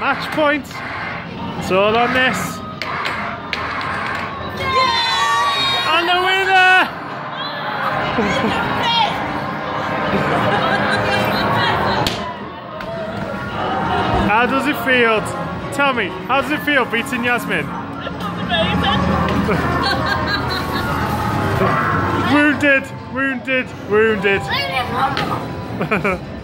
Match point. It's all on this. And the winner! How does it feel? Tell me, how does it feel beating Yasmin? wounded, wounded, wounded.